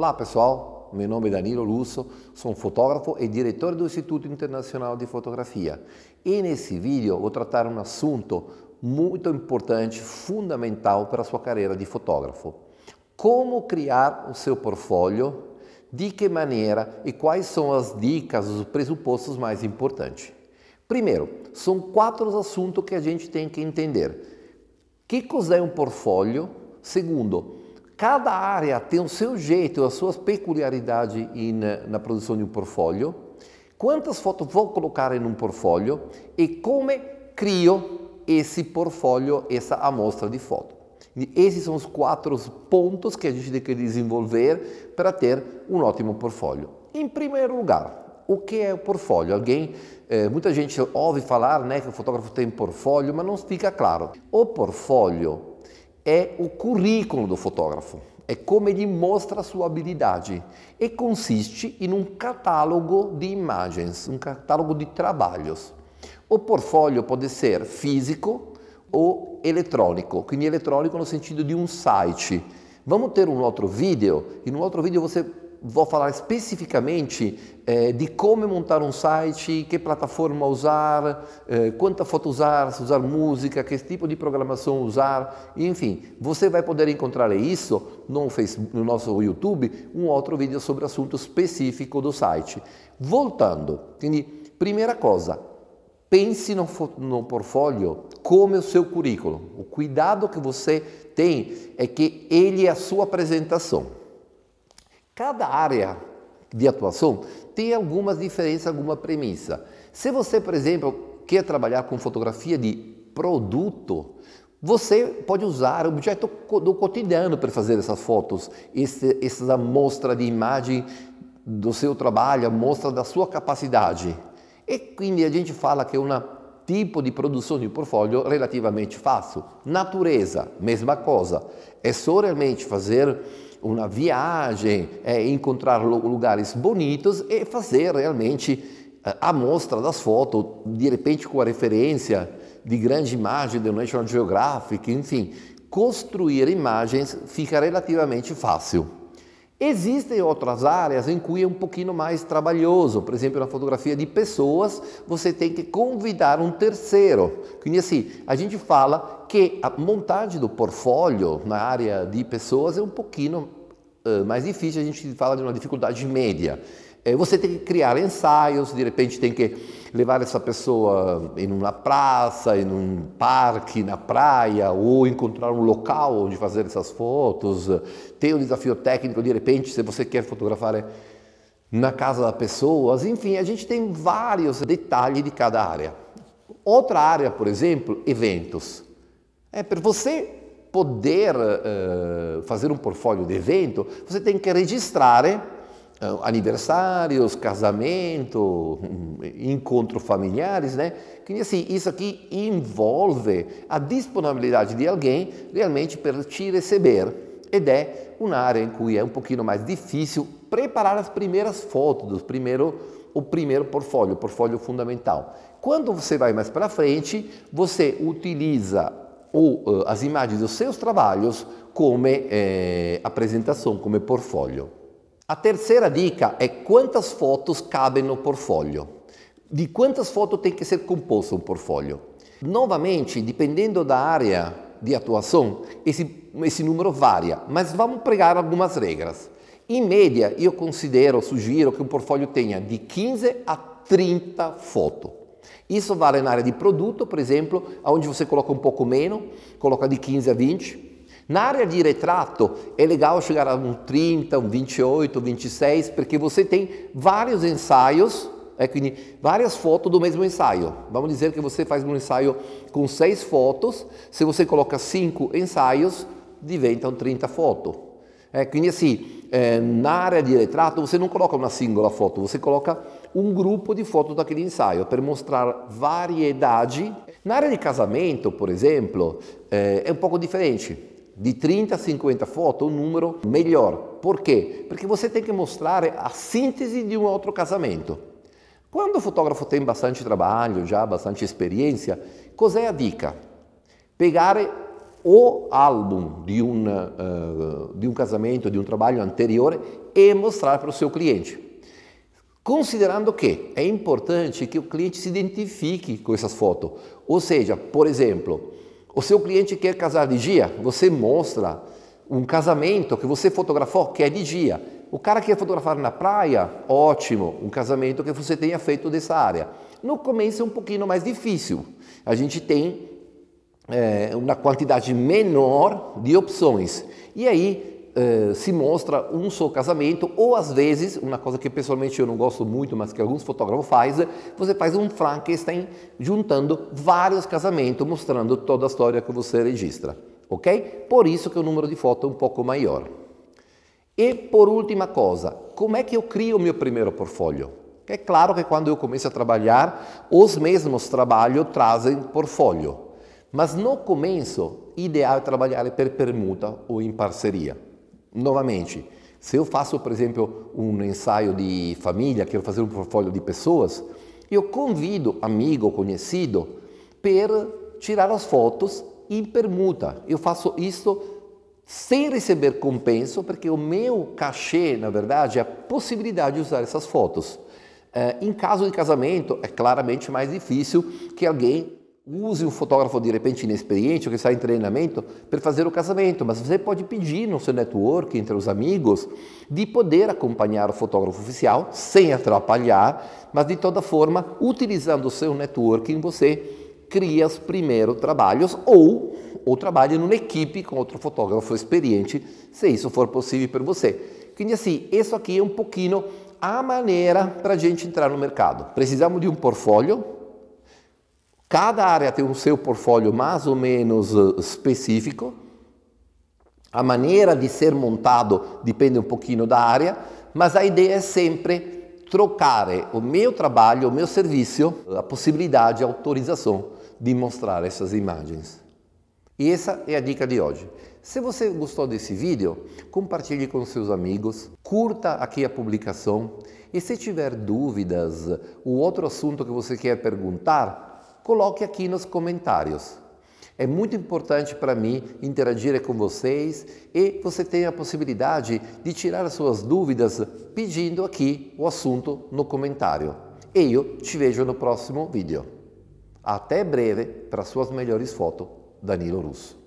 Olá pessoal, meu nome é Danilo Lusso, sou fotógrafo e diretor do Instituto Internacional de Fotografia. E nesse vídeo vou tratar um assunto muito importante, fundamental para a sua carreira de fotógrafo. Como criar o seu portfólio, de que maneira e quais são as dicas, os pressupostos mais importantes. Primeiro, são quatro assuntos que a gente tem que entender. Que cos'è um portfólio? Segundo, Cada área tem o seu jeito, as suas peculiaridades na produção de um portfólio. Quantas fotos vou colocar em um portfólio e como crio esse portfólio, essa amostra de foto. Esses são os quatro pontos que a gente tem que desenvolver para ter um ótimo portfólio. Em primeiro lugar, o que é o portfólio? Alguém, eh, muita gente ouve falar né, que o fotógrafo tem portfólio, mas não fica claro. O portfólio é o currículo do fotógrafo, é como ele mostra a sua habilidade e consiste em um catálogo de imagens, um catálogo de trabalhos. O portfólio pode ser físico ou eletrônico, quindi eletrônico no sentido de um site. Vamos ter um outro vídeo e no outro vídeo você vou falar especificamente eh, de como montar um site, que plataforma usar, eh, quanta foto usar, se usar música, que tipo de programação usar, enfim, você vai poder encontrar isso no, Facebook, no nosso YouTube, um outro vídeo sobre assunto específico do site. Voltando, quindi, primeira coisa, pense no, no portfólio como o seu currículo. O cuidado que você tem é que ele é a sua apresentação. Cada área de atuação tem algumas diferenças, alguma premissa. Se você, por exemplo, quer trabalhar com fotografia de produto, você pode usar objeto do cotidiano para fazer essas fotos, essa amostra de imagem do seu trabalho, a mostra da sua capacidade. E quindi a gente fala que é um tipo de produção de portfólio relativamente fácil. Natureza, mesma coisa. É só realmente fazer uma viagem, é, encontrar lugares bonitos e fazer realmente eh, a mostra das fotos, de repente com a referência de grande imagem do National Geographic, enfim, construir imagens fica relativamente fácil. Existem outras áreas em que é um pouquinho mais trabalhoso, por exemplo, na fotografia de pessoas, você tem que convidar um terceiro. Quindi assim, a gente fala que a montagem do portfólio na área de pessoas é um pouquinho uh, mais difícil, a gente fala de uma dificuldade média. É, você tem que criar ensaios, de repente tem que levar essa pessoa em uma praça, em um parque, na praia, ou encontrar um local onde fazer essas fotos. Tem um desafio técnico, de repente, se você quer fotografar é, na casa da pessoa. Enfim, a gente tem vários detalhes de cada área. Outra área, por exemplo, eventos. É, para você poder uh, fazer um portfólio de evento, você tem que registrar uh, aniversários, casamento, encontros familiares, né? Que assim, isso aqui envolve a disponibilidade de alguém realmente para te receber. Ed é uma área em que é um pouquinho mais difícil preparar as primeiras fotos, primeiro, o primeiro portfólio, o portfólio fundamental. Quando você vai mais para frente, você utiliza uh, as imagens dos seus trabalhos come eh, apresentação, come portfólio. A terceira dica é quantas fotos cabem no portfólio. De quantas fotos tem que ser composto um portfólio. Novamente, dependendo da área de atuação, esse, esse número varia, mas vamos pregar algumas regras. Em média, eu considero, sugiro que um portfólio tenha de 15 a 30 fotos. Isso vale na área de produto, por exemplo, onde você coloca um pouco menos, coloca de 15 a 20. Na área de retrato, é legal chegar a um 30, um 28, 26, porque você tem vários ensaios, é, várias fotos do mesmo ensaio. Vamos dizer que você faz um ensaio com seis fotos, se você coloca cinco ensaios, diventam 30 fotos. É, quindi assim, é, na área de retrato você não coloca uma singola foto, você coloca um grupo de fotos daquele ensaio para mostrar variedade. Na área de casamento, por exemplo, é, é um pouco diferente. De 30 a 50 fotos, um número melhor. Por quê? Porque você tem que mostrar a síntese de um outro casamento. Quando o fotógrafo tem bastante trabalho, já bastante experiência, cos'è a dica? Pegar o álbum de um, uh, de um casamento, de um trabalho anterior e mostrar para o seu cliente. Considerando que é importante que o cliente se identifique com essas fotos. Ou seja, por exemplo, o seu cliente quer casar de dia, você mostra um casamento que você fotografou que é de dia. O cara quer fotografar na praia, ótimo, um casamento que você tenha feito dessa área. No começo é um pouquinho mais difícil. A gente tem é, uma quantidade menor de opções. E aí é, se mostra um só casamento, ou às vezes, uma coisa que pessoalmente eu não gosto muito, mas que alguns fotógrafos fazem, você faz um Frankenstein juntando vários casamentos, mostrando toda a história que você registra. Ok? Por isso que o número de fotos é um pouco maior. E por última coisa, como é que eu crio o meu primeiro portfólio? É claro que quando eu começo a trabalhar, os mesmos trabalhos trazem portfólio. Mas no começo, ideal é trabalhar per permuta ou em parceria. Novamente, se eu faço, por exemplo, um ensaio de família, quero fazer um portfólio de pessoas, eu convido amigo conhecido para tirar as fotos em permuta. Eu faço isso sem receber compenso, porque o meu cachê, na verdade, é a possibilidade de usar essas fotos. É, em caso de casamento, é claramente mais difícil que alguém use um fotógrafo de repente inexperiente ou que está em treinamento para fazer o casamento, mas você pode pedir no seu network, entre os amigos, de poder acompanhar o fotógrafo oficial sem atrapalhar, mas de toda forma, utilizando o seu networking, você cria os primeiros trabalhos ou ou trabalhe numa equipe com outro fotógrafo experiente, se isso for possível para você. Quindi assim, isso aqui é um pouquinho a maneira para a gente entrar no mercado. Precisamos de um portfólio. Cada área tem o seu portfólio mais ou menos eh, específico. A maneira de ser montado depende um pouquinho da área, mas a ideia é sempre trocar o meu trabalho, o meu serviço, a possibilidade, a autorização de mostrar essas imagens. E essa é a dica de hoje. Se você gostou desse vídeo, compartilhe com seus amigos, curta aqui a publicação e se tiver dúvidas ou outro assunto que você quer perguntar, coloque aqui nos comentários. É muito importante para mim interagir com vocês e você tem a possibilidade de tirar as suas dúvidas pedindo aqui o assunto no comentário. E eu te vejo no próximo vídeo. Até breve para suas melhores fotos Danilo Russo.